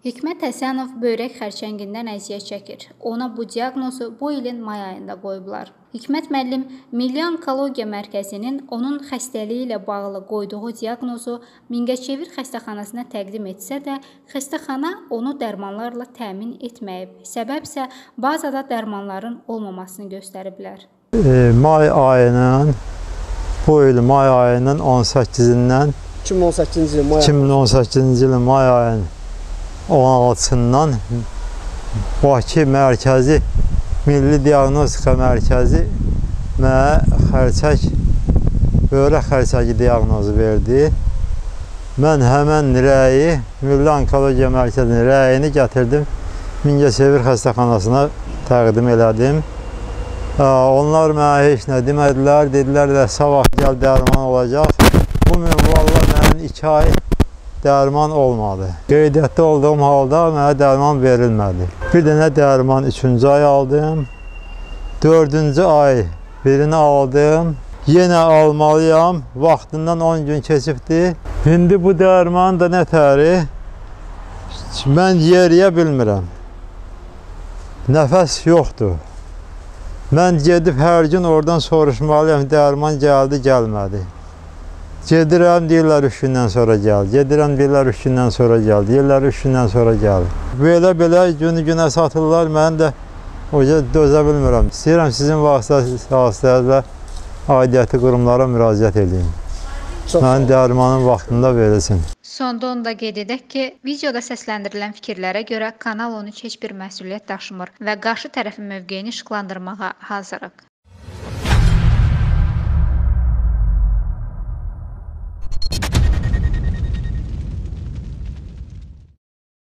Hikmət Həsənov böyrək xərçəngindən əziyyət çəkir. Ona bu diaqnozu bu ilin may ayında qoyublar. Hikmət müəllim Milli Onkologiya Mərkəzinin onun xəstəliyi ilə bağlı qoyduğu diaqnozu Mingəçevir xəstəxanasına təqdim etsə də, xəstəxana onu dərmanlarla təmin etməyib. Səbəb isə bazada dərmanların olmamasını göstəriblər. E, may ayının bu il may ayının 18-dən 2018-ci il may 2018-ci ilin may ayının 16-sından Bakı Mərkəzi Milli Diaqnostika Mərkəzi mənə xərçək böyrək xərçəyi diaqnozu verdi. Mən həmən rəyi Milli Onkologiya Mərkəzinin rəyini gətirdim. Mingəçevir xəstəxanasına təqdim elədim. Onlar mənə heç nə demədilər. Dedilər də sabah gəl dərman olacaq. Bu minvalla mənim 2 ay dərman olmadı. Qeydiyyatda olduğum halda mənə dərman verilmədi. Bir dənə dərman 3-cü ay aldım. 4-cü ay birini aldım. Yenə almalıyam. Vaxtından 10 gün keçibdi. İndi bu dərman da nətəri? Mən yeriyə bilmirəm. Nəfəs yoxdur. Mən gedib hər gün oradan soruşmalıyam, dərman gəldi, gəlmədi. Gedirəm, deyirlər 3 gündən sonra gəl. Gedirəm, deyirlər 3 gündən sonra gəl. Deyirlər 3 gündən sonra gəl. Belə-belə günü-günə satırlar, mən də o dözə bilmirəm. İstəyirəm sizin vasitənizlə aidiyyəti qurumlara müraciət edeyim. Mənim dərmanın vaxtında verilsin. Sonda onu da qeyd edək ki, videoda səsləndirilən fikirlərə görə Kanal 13 heç bir məsuliyyət daşımır və qarşı tərəfin mövqeyini işıqlandırmağa hazırıq.